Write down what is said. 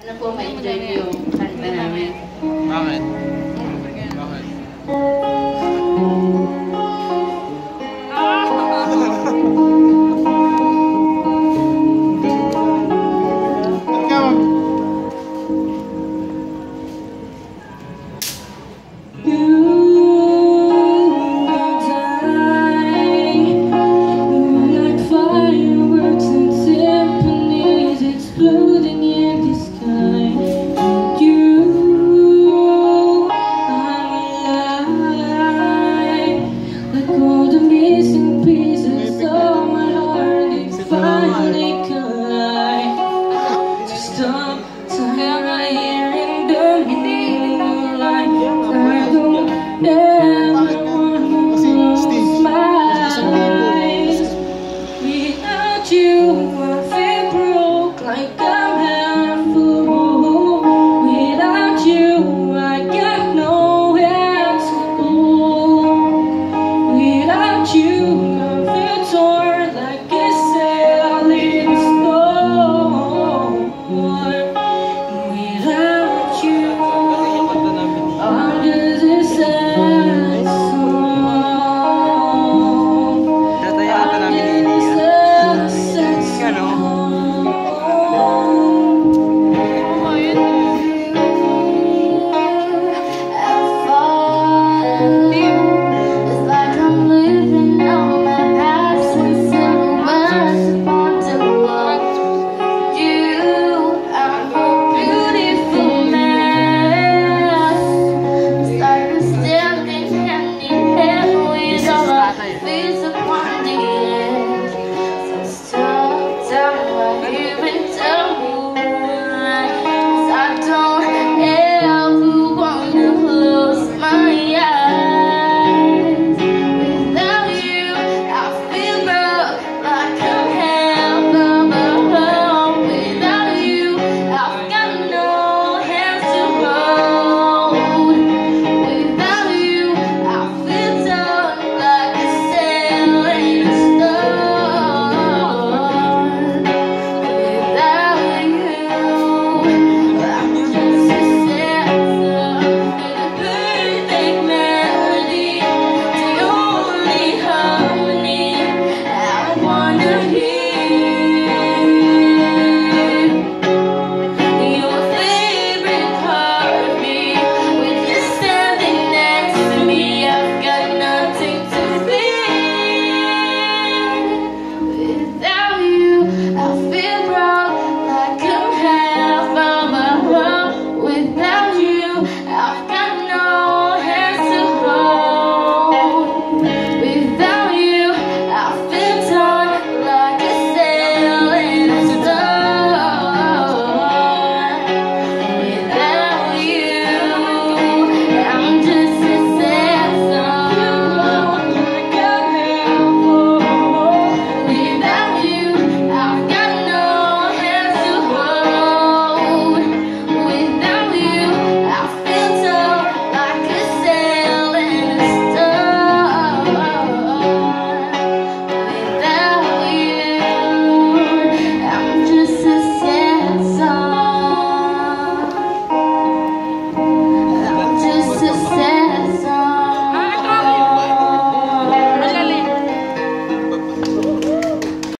Ano po, ma-enjoy yung kanta namin. Bakit? Bakit?